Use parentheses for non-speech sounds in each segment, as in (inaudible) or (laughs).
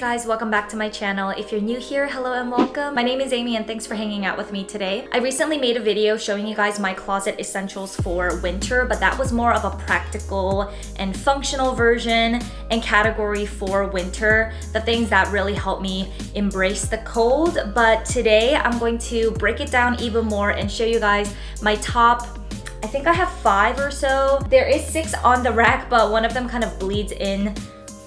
guys, welcome back to my channel. If you're new here, hello and welcome. My name is Amy and thanks for hanging out with me today. I recently made a video showing you guys my closet essentials for winter, but that was more of a practical and functional version and category for winter, the things that really help me embrace the cold. But today I'm going to break it down even more and show you guys my top I think I have five or so. There is six on the rack, but one of them kind of bleeds in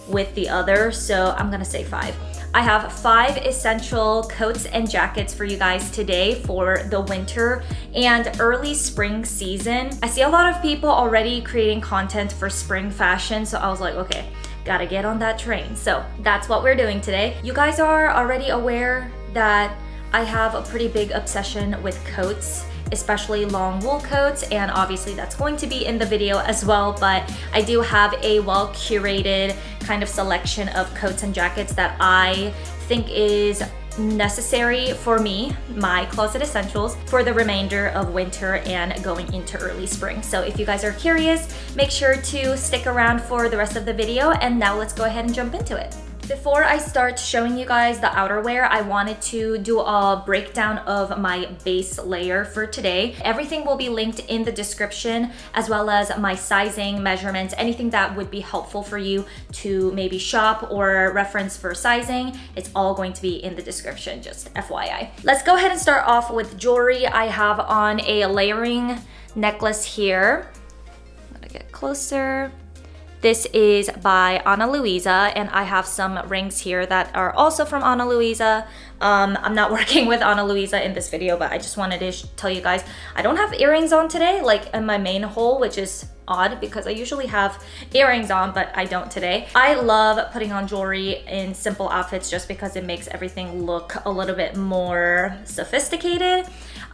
with the other, so I'm gonna say five. I have five essential coats and jackets for you guys today for the winter and early spring season. I see a lot of people already creating content for spring fashion, so I was like, okay, gotta get on that train. So that's what we're doing today. You guys are already aware that I have a pretty big obsession with coats especially long wool coats and obviously that's going to be in the video as well but I do have a well curated kind of selection of coats and jackets that I think is necessary for me, my closet essentials, for the remainder of winter and going into early spring. So if you guys are curious, make sure to stick around for the rest of the video and now let's go ahead and jump into it. Before I start showing you guys the outerwear, I wanted to do a breakdown of my base layer for today. Everything will be linked in the description as well as my sizing, measurements, anything that would be helpful for you to maybe shop or reference for sizing. It's all going to be in the description, just FYI. Let's go ahead and start off with jewelry. I have on a layering necklace here. I'm gonna get closer. This is by Ana Luisa and I have some rings here that are also from Ana Luisa. Um, I'm not (laughs) working with Ana Luisa in this video, but I just wanted to tell you guys, I don't have earrings on today, like in my main hole, which is odd because I usually have earrings on, but I don't today. I love putting on jewelry in simple outfits just because it makes everything look a little bit more sophisticated.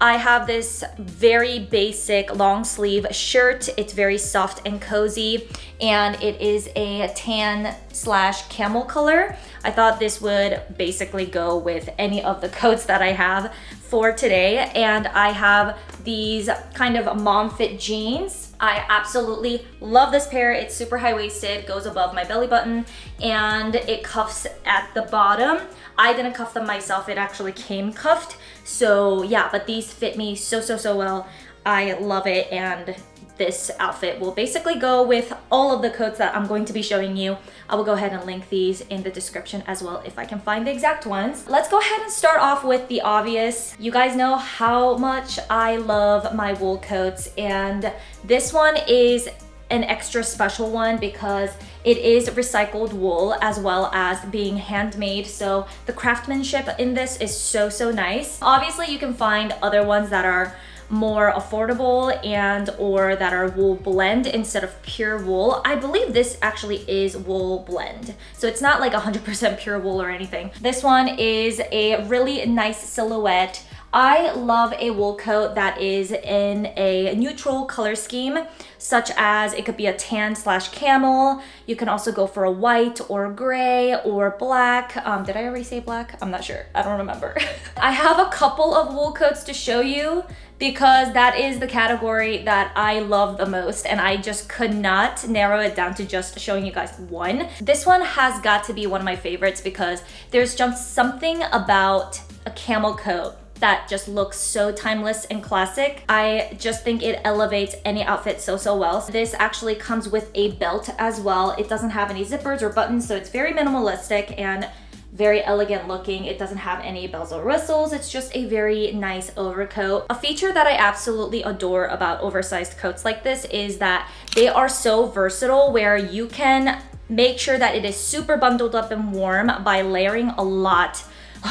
I have this very basic long sleeve shirt. It's very soft and cozy and it is a tan slash camel color. I thought this would basically go with any of the coats that I have for today. And I have these kind of mom fit jeans. I absolutely love this pair. It's super high-waisted, goes above my belly button, and it cuffs at the bottom. I didn't cuff them myself, it actually came cuffed. So yeah, but these fit me so, so, so well. I love it and this outfit will basically go with all of the coats that I'm going to be showing you. I will go ahead and link these in the description as well if I can find the exact ones. Let's go ahead and start off with the obvious. You guys know how much I love my wool coats and this one is an extra special one because it is recycled wool as well as being handmade. So the craftsmanship in this is so, so nice. Obviously you can find other ones that are more affordable and or that are wool blend instead of pure wool. I believe this actually is wool blend. So it's not like 100% pure wool or anything. This one is a really nice silhouette I love a wool coat that is in a neutral color scheme, such as it could be a tan slash camel. You can also go for a white or gray or black. Um, did I already say black? I'm not sure. I don't remember. (laughs) I have a couple of wool coats to show you because that is the category that I love the most and I just could not narrow it down to just showing you guys one. This one has got to be one of my favorites because there's just something about a camel coat that just looks so timeless and classic. I just think it elevates any outfit so, so well. This actually comes with a belt as well. It doesn't have any zippers or buttons, so it's very minimalistic and very elegant looking. It doesn't have any bells or whistles. It's just a very nice overcoat. A feature that I absolutely adore about oversized coats like this is that they are so versatile where you can make sure that it is super bundled up and warm by layering a lot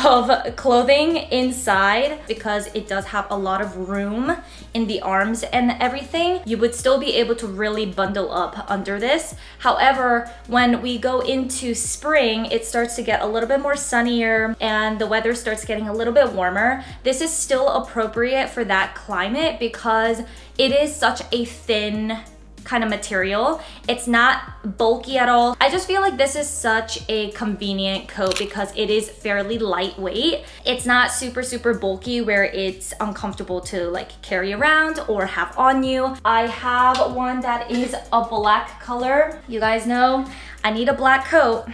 of clothing inside because it does have a lot of room in the arms and everything. You would still be able to really bundle up under this. However, when we go into spring, it starts to get a little bit more sunnier and the weather starts getting a little bit warmer. This is still appropriate for that climate because it is such a thin kind of material. It's not bulky at all. I just feel like this is such a convenient coat because it is fairly lightweight. It's not super, super bulky where it's uncomfortable to like carry around or have on you. I have one that is a black color. You guys know I need a black coat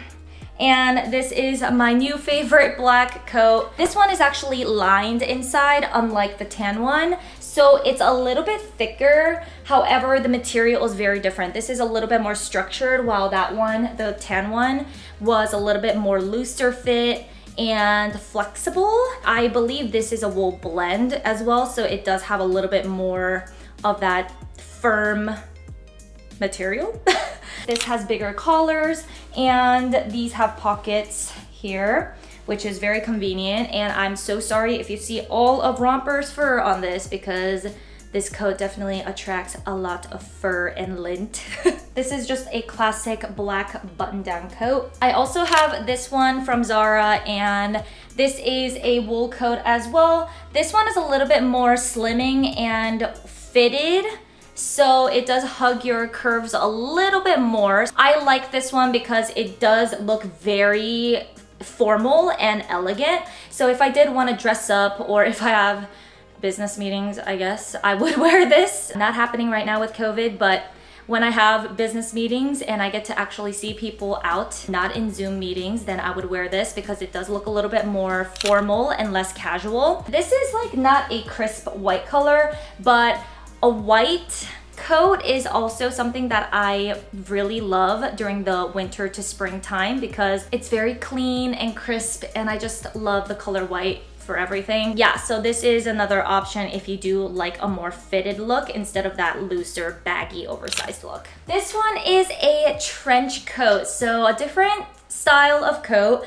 and this is my new favorite black coat. This one is actually lined inside, unlike the tan one. So it's a little bit thicker. However, the material is very different. This is a little bit more structured while that one, the tan one, was a little bit more looser fit and flexible. I believe this is a wool blend as well, so it does have a little bit more of that firm material. (laughs) this has bigger collars and these have pockets here which is very convenient and I'm so sorry if you see all of Romper's fur on this because this coat definitely attracts a lot of fur and lint. (laughs) this is just a classic black button-down coat. I also have this one from Zara and this is a wool coat as well. This one is a little bit more slimming and fitted so it does hug your curves a little bit more. I like this one because it does look very formal and elegant. So if I did want to dress up or if I have business meetings, I guess I would (laughs) wear this. Not happening right now with COVID, but when I have business meetings and I get to actually see people out, not in Zoom meetings, then I would wear this because it does look a little bit more formal and less casual. This is like not a crisp white color, but a white coat is also something that I really love during the winter to springtime because it's very clean and crisp and I just love the color white for everything. Yeah, so this is another option if you do like a more fitted look instead of that looser, baggy, oversized look. This one is a trench coat, so a different style of coat.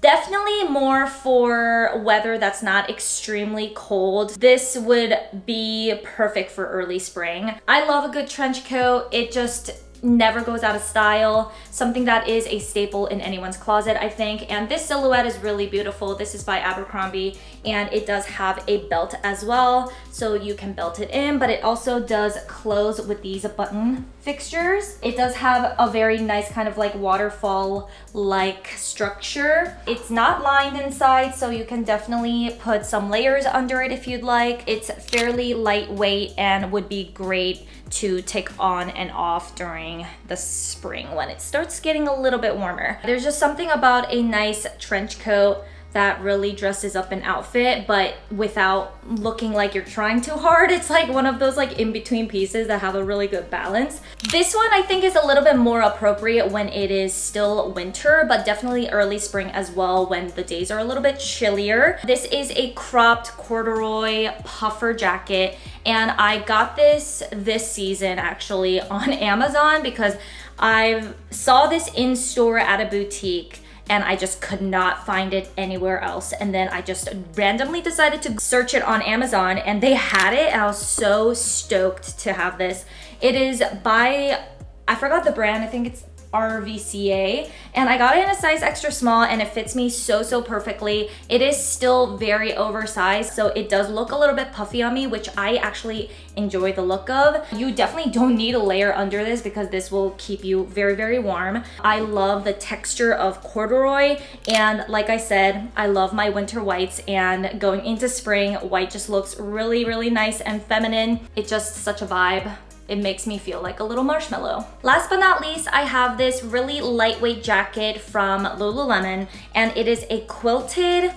Definitely more for weather that's not extremely cold. This would be perfect for early spring. I love a good trench coat. It just never goes out of style, something that is a staple in anyone's closet, I think. And this silhouette is really beautiful. This is by Abercrombie and it does have a belt as well. So you can belt it in, but it also does close with these button fixtures. It does have a very nice kind of like waterfall-like structure. It's not lined inside, so you can definitely put some layers under it if you'd like. It's fairly lightweight and would be great to take on and off during the spring when it starts getting a little bit warmer. There's just something about a nice trench coat that really dresses up an outfit but without looking like you're trying too hard. It's like one of those like in-between pieces that have a really good balance. This one I think is a little bit more appropriate when it is still winter but definitely early spring as well when the days are a little bit chillier. This is a cropped corduroy puffer jacket and I got this this season actually (laughs) on Amazon because I saw this in store at a boutique and I just could not find it anywhere else. And then I just randomly decided to search it on Amazon and they had it and I was so stoked to have this. It is by, I forgot the brand, I think it's RVCA and I got it in a size extra small and it fits me so so perfectly. It is still very oversized so it does look a little bit puffy on me which I actually enjoy the look of. You definitely don't need a layer under this because this will keep you very very warm. I love the texture of corduroy and like I said I love my winter whites and going into spring white just looks really really nice and feminine. It's just such a vibe it makes me feel like a little marshmallow. Last but not least, I have this really lightweight jacket from Lululemon and it is a quilted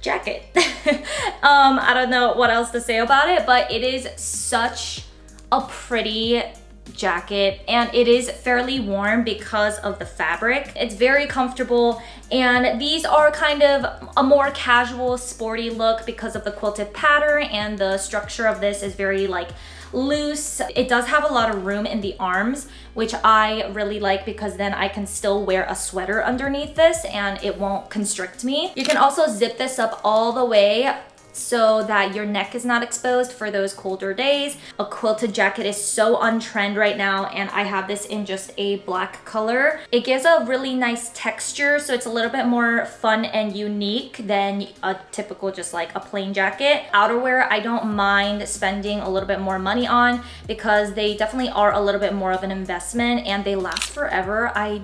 jacket. (laughs) um, I don't know what else to say about it, but it is such a pretty jacket and it is fairly warm because of the fabric. It's very comfortable and these are kind of a more casual sporty look because of the quilted pattern and the structure of this is very like loose. It does have a lot of room in the arms, which I really like because then I can still wear a sweater underneath this and it won't constrict me. You can also zip this up all the way so that your neck is not exposed for those colder days. A quilted jacket is so on trend right now and I have this in just a black color. It gives a really nice texture so it's a little bit more fun and unique than a typical just like a plain jacket. Outerwear I don't mind spending a little bit more money on because they definitely are a little bit more of an investment and they last forever. I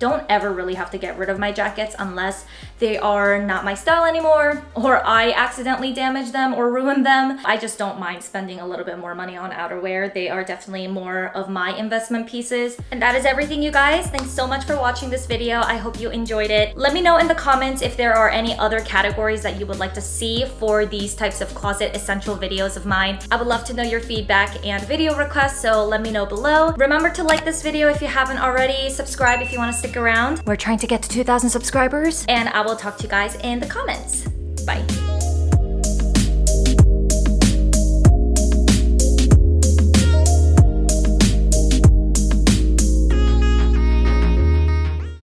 don't ever really have to get rid of my jackets unless they are not my style anymore or I accidentally damage them or ruin them. I just don't mind spending a little bit more money on outerwear. They are definitely more of my investment pieces. And that is everything you guys. Thanks so much for watching this video. I hope you enjoyed it. Let me know in the comments if there are any other categories that you would like to see for these types of closet essential videos of mine. I would love to know your feedback and video requests, so let me know below. Remember to like this video if you haven't already, subscribe if you want to stick around. We're trying to get to 2,000 subscribers, and I will talk to you guys in the comments. Bye.